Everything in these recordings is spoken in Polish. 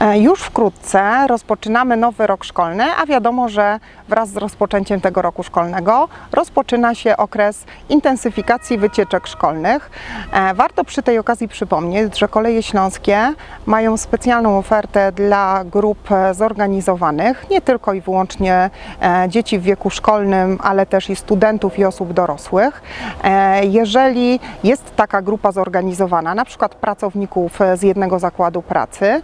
E, Już wkrótce rozpoczynamy nowy rok szkolny, a wiadomo, że wraz z rozpoczęciem tego roku szkolnego rozpoczyna się okres intensyfikacji wycieczek szkolnych. E, Warto przy tej okazji przypomnieć, że Koleje Śląskie mają specjalną ofertę dla grup e, zorganizowanych, nie tylko i wyłącznie dzieci w wieku szkolnym, ale też i studentów i osób dorosłych. Jeżeli jest taka grupa zorganizowana, na przykład pracowników z jednego zakładu pracy,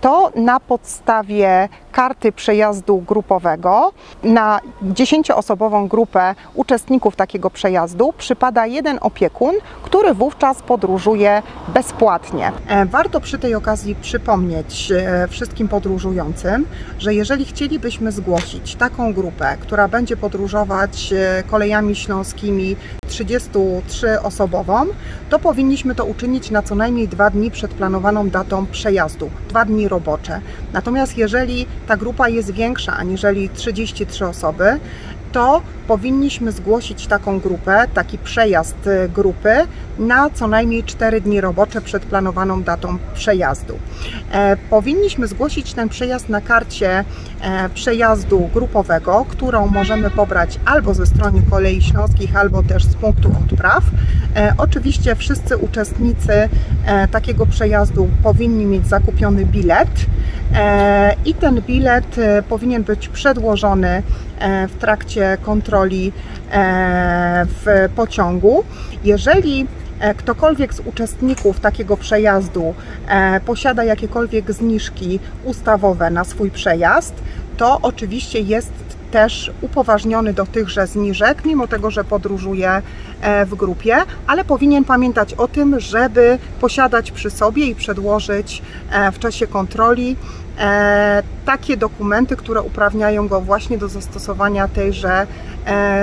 to na podstawie karty przejazdu grupowego na 10-osobową grupę uczestników takiego przejazdu przypada jeden opiekun, który wówczas podróżuje bezpłatnie. E, Warto przy tej okazji przypomnieć e, wszystkim podróżującym, że jeżeli chcielibyśmy zgłosić taką grupę, która będzie podróżować e, kolejami śląskimi 33-osobową, to powinniśmy to uczynić na co najmniej dwa dni przed planowaną datą przejazdu, dwa dni robocze. Natomiast jeżeli ta grupa jest większa aniżeli 33 osoby, to powinniśmy zgłosić taką grupę, taki przejazd y, grupy na co najmniej 4 dni robocze przed planowaną datą przejazdu. E, powinniśmy zgłosić ten przejazd na karcie e, przejazdu grupowego, którą możemy pobrać albo ze strony Kolei Śląskich, albo też z punktu odpraw. E, oczywiście wszyscy uczestnicy e, takiego przejazdu powinni mieć zakupiony bilet e, i ten bilet powinien być przedłożony w trakcie kontroli w pociągu. Jeżeli ktokolwiek z uczestników takiego przejazdu posiada jakiekolwiek zniżki ustawowe na swój przejazd, to oczywiście jest też upoważniony do tychże zniżek, mimo tego, że podróżuje e, w grupie, ale powinien pamiętać o tym, żeby posiadać przy sobie i przedłożyć e, w czasie kontroli e, takie dokumenty, które uprawniają go właśnie do zastosowania tejże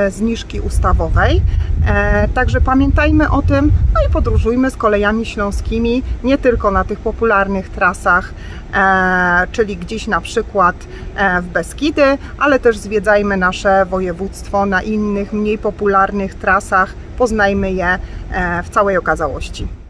zniżki ustawowej. E, Także pamiętajmy o tym, no i podróżujmy z kolejami śląskimi, nie tylko na tych popularnych trasach, e, czyli gdzieś na przykład e, w Beskidy, ale też zwiedzajmy nasze województwo na innych, mniej popularnych trasach, poznajmy je w całej okazałości.